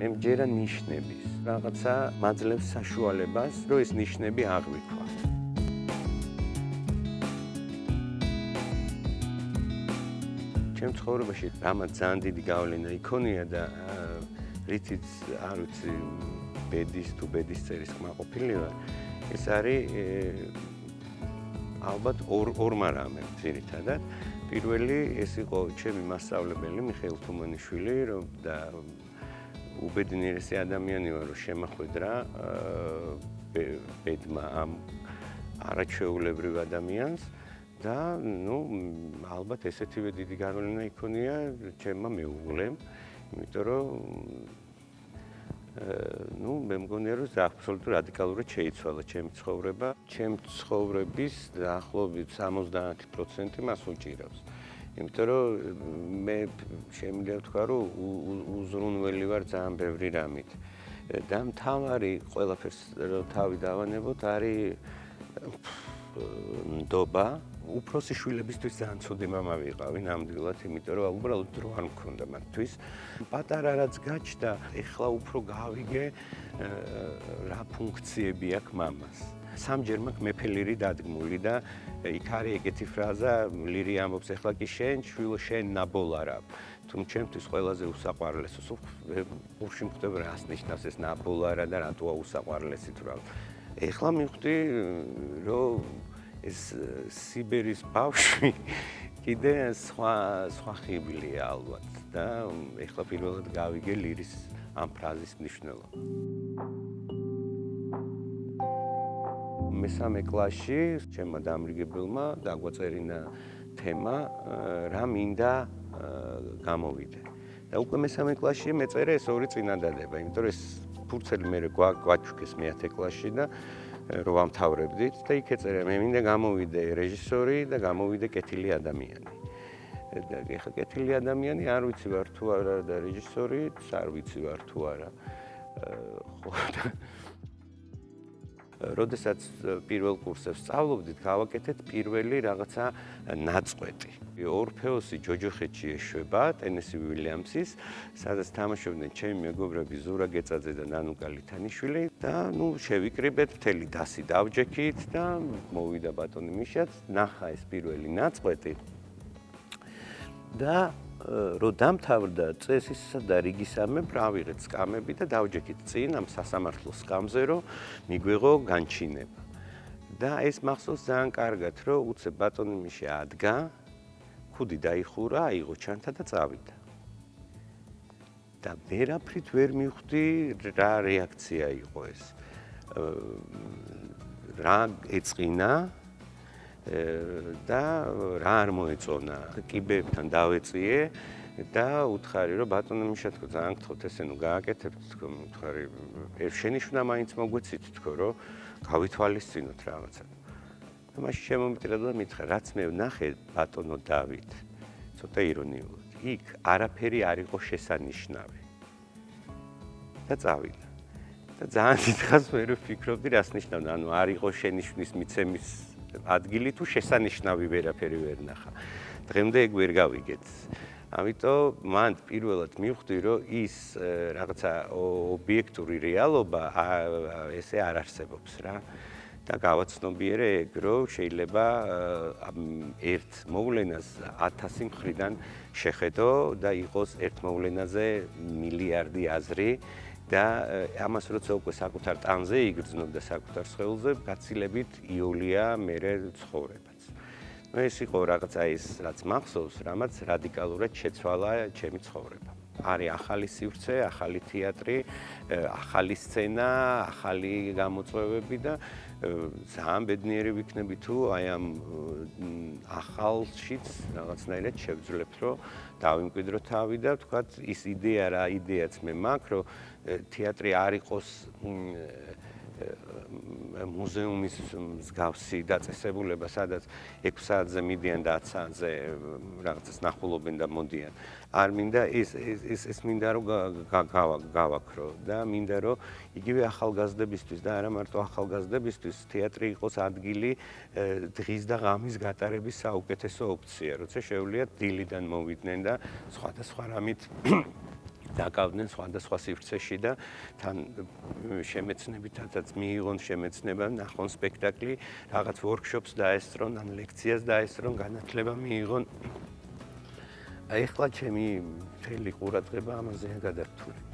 მე მჯერა ნიშნების რაღაცა მაძლევს საშუალებას რომ ეს ნიშნები აღვიქვა. ჩემ ცხოვრებაში რამაც ძალიან დიდი გავლენა იქონია და რითიც არ ვიცი ბედის თუ ბედის წერის ხმაყოფილი ვარ ეს არის ალბათ ორ ორმა რამე ძირითადად. პირველი ეს იყო ჩემი მასწავლებელი მიხეილ თუმანიშვილი რომ და უბედნიერესი ადამიანი ვარ რომ შემახვედრა ბედმა ამ არაჩვეულებრივ ადამიანს და ნუ ალბათ ესეთივე დიდი გავლენა იქონია ჩემმა მეუღლემ იმიტომ რომ ну, მე მგონია რომ זה აბსოლუტურად რადიკალურად შეიცვალა ჩემი ცხოვრება. ჩემ ცხოვრების დაახლოებით 70% მას უჭირავს. იმიტომ რომ მე შემიძლია ვთქვა რომ უზრუნველი ვარ ძალიან ბევრი რამით. და მთავარი ყველაფერს რო თავი დავანებოთ არის ნდობა, უფროსი შვილებისთვის ძალიან ცუდი მამა ვიყავი ნამდვილად, იმიტომ რომ უბრალოდ დრო არ მქონდა მათთვის. პატარა რაც გაჩნდა, ეხლა უფრო გავიგე რა ფუნქციები აქვს მამას. სამჯერ მაქვს მეფე ლირი დადგმული და იქ არის ეგეთი ფრაზა, ლირი ამბობს, ეხლა კი შენ შვილო შენ ნაბოლარა. თუ ჩემთვის ყველაზე უსაყვარლესი, ურში მხდება რას ნიშნავს ეს ნაბოლარა და რატოა უსაყვარლესი თუ რა. ეხლა მივხვდი რომ ეს სიბერის ბავშვი კიდე სხვა სხვა ხიბლია ალბათ და ეხლა პირველად გავიგე ლირის ამ ფრაზის მნიშვნელობა. მესამე კლასში ჩემმა დამრიგებელმა დაგვაწერინა თემა რა მინდა გამოვიდე. და უკვე მესამე კლასში მეწერე ეს ორი წინადადება, იმიტომ რომ ეს ფურცელი მე გვაჩუქეს მე-10 კლასში და რომ ამთავრებდით და იქ ეწერა მე მინდა გამოვიდე რეჟისორი და გამოვიდე კეთილი ადამიანი. და ეხლა კეთილი ადამიანი არ ვიცი ვარ თუ არა და რეჟისორი არ ვიცი ვარ თუ არა. ხო როდესაც პირველ კურსებს სწავლობდით, გავაკეთეთ პირველი რაღაცა ნაწყვეტი. ორფეოსი ჯოჯოხეთში ეშვება ტენესი უილიამსის, სადაც თამაშობდნენ ჩემი მეგობრები ზურა გეწაძე და ნანუკა ლითანიშვილი და ნუ შევიკრიბეთ მთელი დასი დავჯექით და მოვიდა ბატონი მიშაც, ნახა ეს პირველი ნაწყვეტი. და რო დამთავრდა წესისა და რიგისამე ბრავიღეთ სკამები და დავჯექით წინ ამ სასამართლოს სკამზე რომ მიგვიღო განჩინება. და ეს მახსოვს ძალიან კარგად რომ უცებ ბატონი მიშე ადგა ხუდი დაიხურა, აიღო ჩანთა და წავიდა. და ვერაფრით ვერ მივხვდი რა რეაქცია იყო ეს. რა ეწყინა და რა არ მოეწონა. კიბებთან დავეწიე და უთხარი რომ ბატონო მიშა თქო ძალიან გთხოვთ ესე ნუ გააკეთებთ თქო უთხარი შენიშნა მაინც მოგვეცით თქო რომ გავითვალისწინოთ რაღაცა. და მაშინ შემომიტირა და მითხრა რაც მე ვნახე ბატონო დავით ცოტა ირონიულად იქ არაფერი არ იყო შესანიშნავი. და წავიდა. და ძალიან დიდხანს მე რო ფიქრობდი რას ნიშნავდა ანუ არ იყო შენიშვნის მიცემის ადგილი თუ შესანიშნავი ვერაფერი ვერ ნახა. დღემდე ეგ ვერ გავიგეთ. ამიტომ მან პირველად მივხვდი, რომ ის რაღაცა ობიექტური რეალობა ესე არ არსებობს რა. და გავაცნობიერე ეგ, რომ შეიძლება ერთ მოვლენას 1000 მხრიდან შეხედო და იყოს ერთ მოვლენაზე მილიარდი აზრი. და ამას როცა უკვე საკუთარ ტანზე იგრძნობ და საკუთარ სხეულზე გაცილებით იოლია მერე ცხოვრებაც. ნუ ეს იყო რაღაცა ის რაც მახსოვს, რამაც რადიკალურად შეცვალა ჩემი ცხოვრება. არის ახალი სივრცე, ახალი თეატრი, ახალი სცენა, ახალი გამოწვევები და ძალიან ბედნიერი ვიქნები თუ აი ამ ახალშიც რაღაცნაირად შევძლებთ, რომ დავიმკვიდრო თავი და თქვა ის იდეა რა იდეაც მე მაქვს, რომ თეატრი არ იყოს მუზეუმის მსგავსი დაწესებულება, სადაც 6 საათზე მიდიან და 10 საათზე რაღაცას ნახულობენ და მოდიან. არ მინდა ეს ეს ეს მინდა რომ გავაქრო და მინდა რომ იგივე ახალგაზრდებისთვის და არა მარტო ახალგაზრდებისთვის თეატრი იყოს ადგილი დღის და ღამის გატარების საუკეთესო ოფცია, როცა შეუძლიათ დილიდან მოვიდნენ და სხვადასხვა რამით დაკავდნენ სხვადასხვა სივრცეში და თან შემეცნებითაც მიიღონ შემეცნება ნახონ სპექტაკლი, რაღაც ვორქშოპს დაესწრონ, ან ლექციას დაესწრონ, განათლება მიიღონ. აი ახლა ჩემი მთელი ყურადღება ამაზეა გადართული.